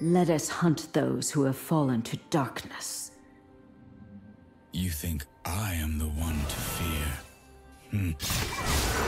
Let us hunt those who have fallen to darkness. You think I am the one to fear? Hmm.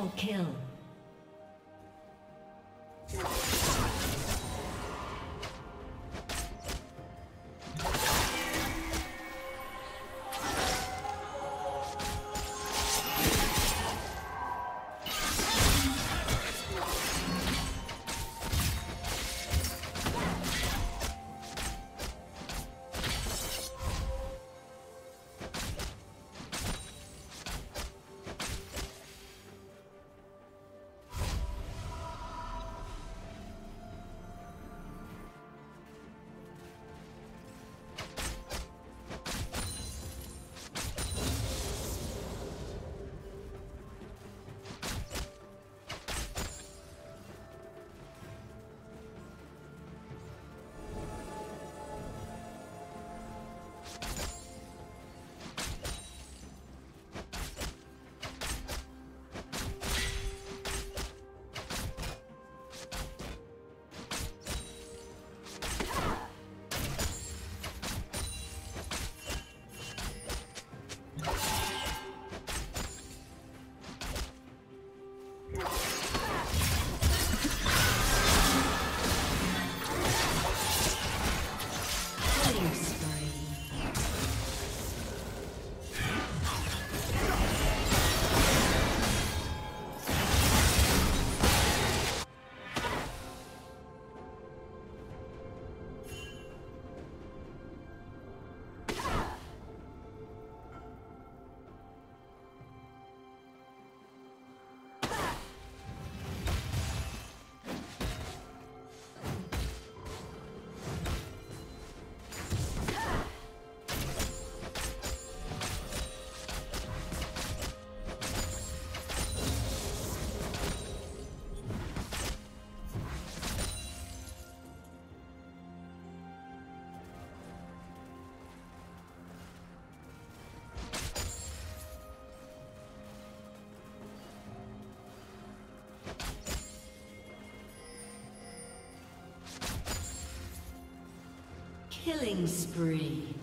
Double kill. Killing spree.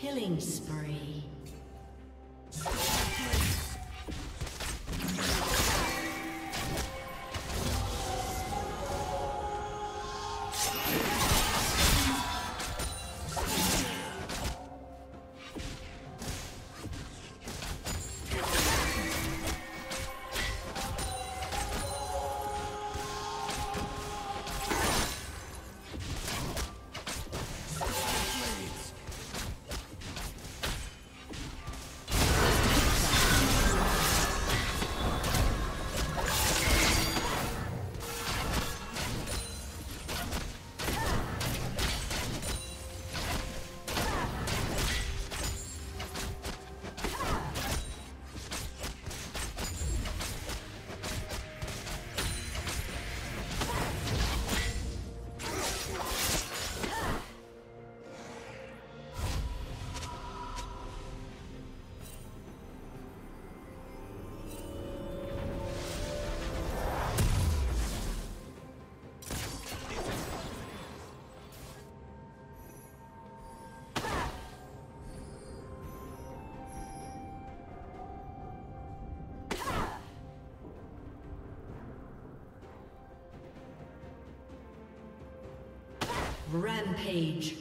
Killing spree. Rampage.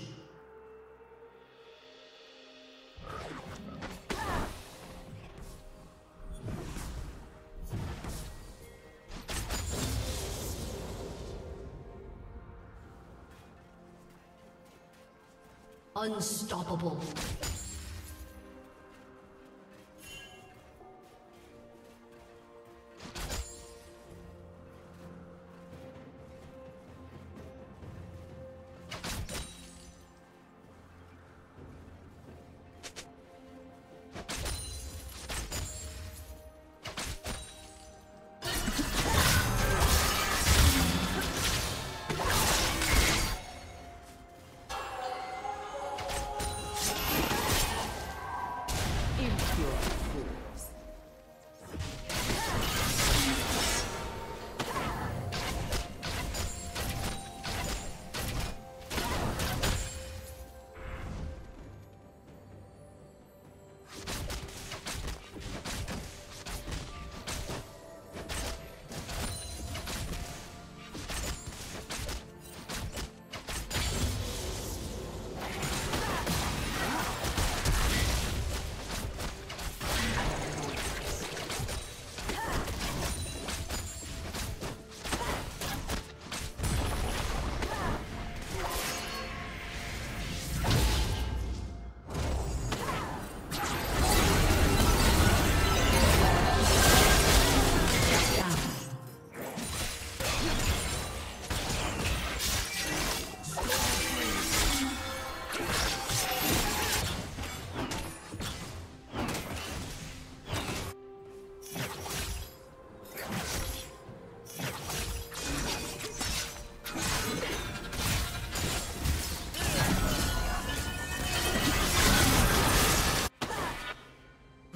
Unstoppable.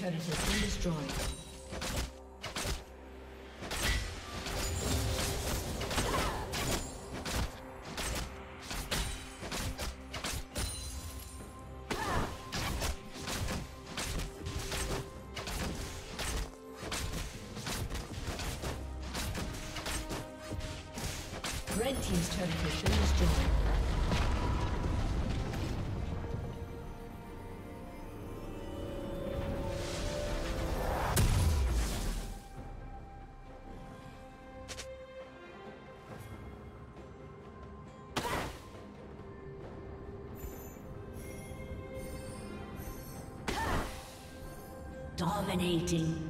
Turret has been destroyed. Red Team's turret has been destroyed. Dominating.